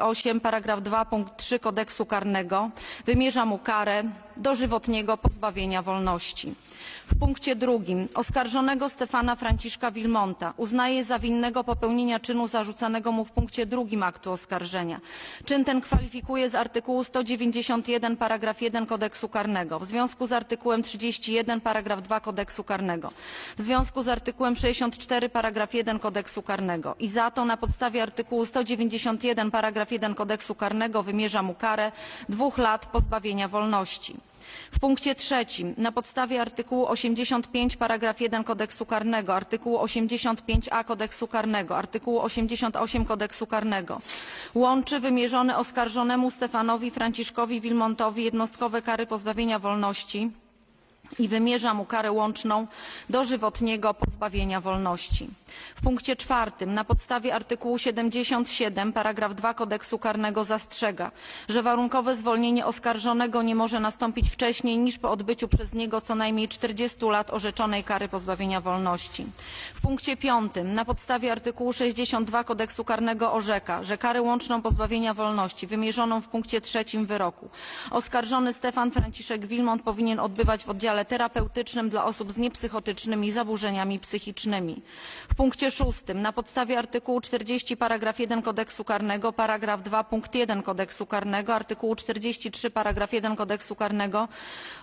8 paragraf 2 punkt 3 kodeksu karnego. Wymierza mu karę dożywotniego pozbawienia wolności. W punkcie drugim. Oskarżonego Stefana Franciszka Wilmonta. Uznaje za winnego popełnienia czynu zarzucanego mu w punkcie drugim aktu oskarżenia. Czyn ten kwalifikuje z artykułu 191 paragraf 1 kodeksu karnego. W związku z artykułem 31 paragraf 2 kodeksu karnego. W związku z artykułem 64 paragraf 1 kodeksu karnego. I za to na podstawie artykułu 191 paragraf 1 kodeksu karnego wymierza mu karę dwóch lat pozbawienia wolności. W punkcie trzecim na podstawie artykułu 85 paragraf 1 kodeksu karnego, artykułu 85a kodeksu karnego, artykułu 88 kodeksu karnego łączy wymierzone oskarżonemu Stefanowi Franciszkowi Wilmontowi jednostkowe kary pozbawienia wolności i wymierza mu karę łączną dożywotniego pozbawienia wolności. W punkcie czwartym na podstawie artykułu 77 paragraf 2 kodeksu karnego zastrzega, że warunkowe zwolnienie oskarżonego nie może nastąpić wcześniej niż po odbyciu przez niego co najmniej 40 lat orzeczonej kary pozbawienia wolności. W punkcie piątym na podstawie artykułu 62 kodeksu karnego orzeka, że karę łączną pozbawienia wolności wymierzoną w punkcie trzecim wyroku oskarżony Stefan Franciszek Wilmont powinien odbywać w oddziale terapeutycznym dla osób z niepsychotycznymi zaburzeniami psychicznymi. W punkcie szóstym na podstawie artykułu 40 paragraf 1 kodeksu karnego, paragraf 2 punkt 1 kodeksu karnego, artykułu 43 paragraf 1 kodeksu karnego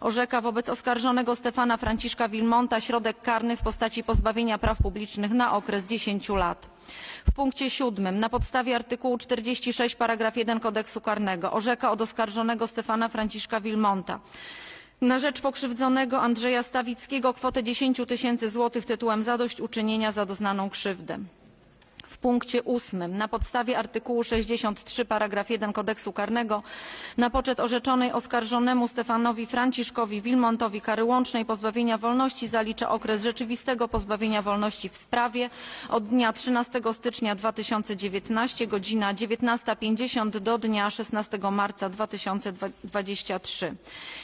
orzeka wobec oskarżonego Stefana Franciszka Wilmonta środek karny w postaci pozbawienia praw publicznych na okres 10 lat. W punkcie siódmym na podstawie artykułu 46 paragraf 1 kodeksu karnego orzeka od oskarżonego Stefana Franciszka Wilmonta na rzecz pokrzywdzonego Andrzeja Stawickiego kwotę 10 tysięcy złotych tytułem zadośćuczynienia za doznaną krzywdę. Punkcie ósmym na podstawie artykułu 63 paragraf 1 kodeksu karnego na poczet orzeczonej oskarżonemu Stefanowi Franciszkowi Wilmontowi kary łącznej pozbawienia wolności zalicza okres rzeczywistego pozbawienia wolności w sprawie od dnia 13 stycznia 2019 godzina 19.50 do dnia 16 marca 2023.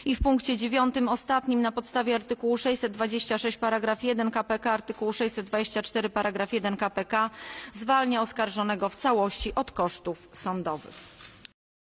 I w punkcie dziewiątym ostatnim na podstawie artykułu 626 paragraf 1 KPK, artykułu 624 paragraf 1 KPK zwalnia oskarżonego w całości od kosztów sądowych.